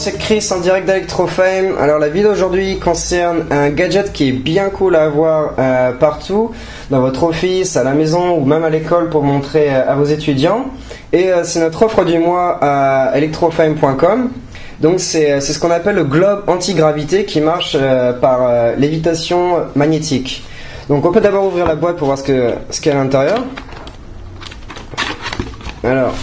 c'est Chris en direct d'Electrofame. Alors la vidéo aujourd'hui concerne un gadget qui est bien cool à avoir euh, partout, dans votre office, à la maison ou même à l'école pour montrer euh, à vos étudiants. Et euh, c'est notre offre du mois à electrofame.com. Donc c'est ce qu'on appelle le globe anti-gravité qui marche par lévitation magnétique. Donc on peut d'abord ouvrir la boîte pour voir ce qu'il ce qu'il y a à l'intérieur. Alors,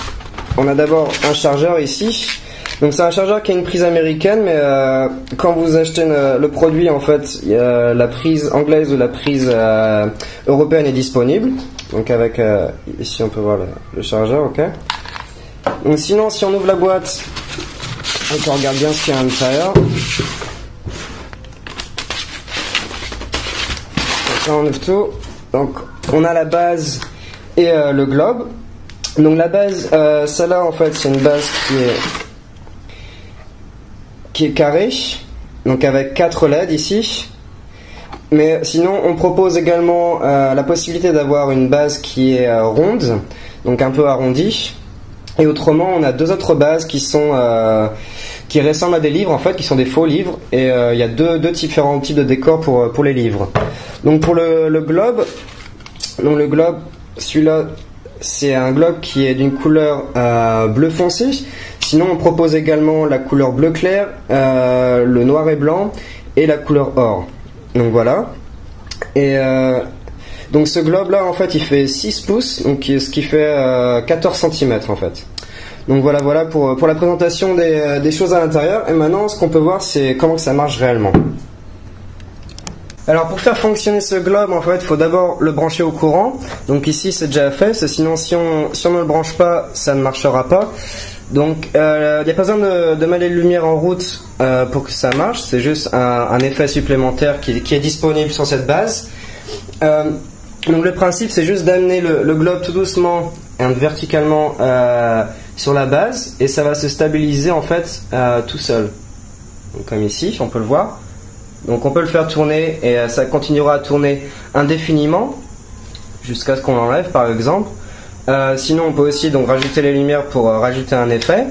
on a d'abord un chargeur ici. Donc c'est un chargeur qui a une prise américaine, mais euh, quand vous achetez le, produit, en fait, la prise anglaise ou la prise euh, européenne est disponible. Donc avec euh, ici on peut voir le, chargeur, ok. Donc sinon, si on ouvre la boîte, on regarde bien ce qu'il y a à l'intérieur. on ouvre tout. Donc on a la base et le globe. Donc la base, celle-là en fait, c'est une base qui est qui est carré, donc avec 4 LED ici. Mais sinon, on propose également euh, la possibilité d'avoir une base qui est euh, ronde, donc un peu arrondie. Et autrement, on a deux autres bases qui sont euh, qui ressemblent à des livres en fait, qui sont des faux livres. Et il y a deux, différents types de décors pour, pour les livres. Donc pour le, le globe, donc le globe, celui-là, c'est un globe qui est d'une couleur bleu foncé. Sinon, on propose également la couleur bleu clair, euh, le noir et blanc et la couleur or. Donc voilà. Et euh, donc ce globe là, en fait, il fait 6 pouces, donc ce qui fait 14 euh, cm en fait. Donc voilà, voilà pour, pour la présentation des, des choses à l'intérieur. Et maintenant, ce qu'on peut voir, c'est comment ça marche réellement. Alors pour faire fonctionner ce globe, en fait, il faut d'abord le brancher au courant. Donc ici, c'est déjà fait. Sinon, si on, ne le branche pas, ça ne marchera pas. Donc, il euh, n'y a pas besoin de, de mettre les lumières en route euh, pour que ça marche. C'est juste un, effet supplémentaire qui, est disponible sur cette base. Euh, donc, le principe, c'est juste d'amener le, globe tout doucement et verticalement sur la base, et ça va se stabiliser en fait tout seul. Donc, comme ici, on peut le voir. Donc, on peut le faire tourner et ça continuera à tourner indéfiniment jusqu'à ce qu'on l'enlève, par exemple. Euh, sinon, on peut aussi donc rajouter les lumières pour euh, rajouter un effet.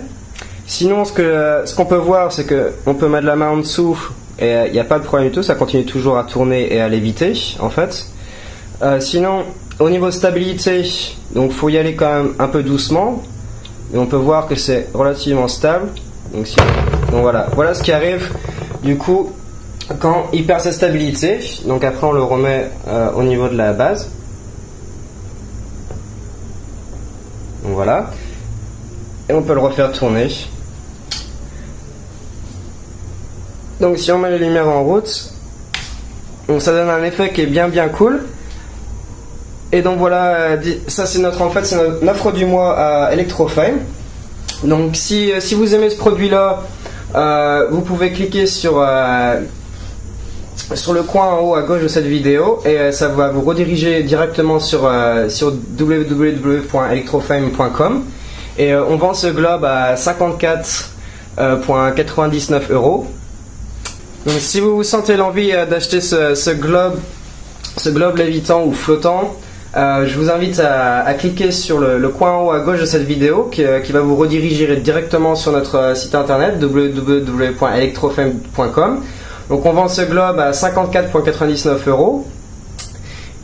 Sinon, ce ce qu'on peut voir, c'est que on peut mettre la main en dessous et il euh, n'y a pas de problème du tout. Ça continue toujours à tourner et à léviter, en fait. sinon, au niveau stabilité, donc faut y aller quand même un peu doucement. Et on peut voir que c'est relativement stable. Donc, donc voilà, voilà ce qui arrive. Du coup, quand il perd sa stabilité, donc après on le remet au niveau de la base. voilà. Et on peut le refaire tourner. Donc si on met les lumières en route, ça donne un effet qui est bien bien cool. Et donc voilà, ça c'est notre en fait c'est notre offre du mois à Electrofame. Donc si, si vous aimez ce produit là, euh, vous pouvez cliquer sur euh, sur le coin en haut à gauche de cette vidéo et euh, ça va vous rediriger directement sur, euh, sur www.electrofame.com et euh, on vend ce globe à 54,99 euros. Donc si vous vous sentez l'envie d'acheter ce, globe, ce globe lévitant ou flottant, je vous invite à, cliquer sur le, coin en haut à gauche de cette vidéo qui, qui va vous rediriger directement sur notre site internet www.electrofame.com donc on vend ce globe à 54,99 euros.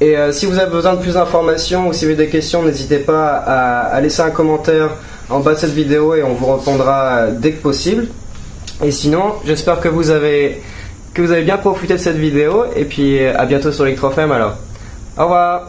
Et euh, si vous avez besoin de plus d'informations ou si vous avez des questions, n'hésitez pas à, laisser un commentaire en bas de cette vidéo et on vous répondra euh, dès que possible. Et sinon, j'espère que vous avez que vous avez bien profité de cette vidéo et puis à bientôt sur Electrofem alors. Au revoir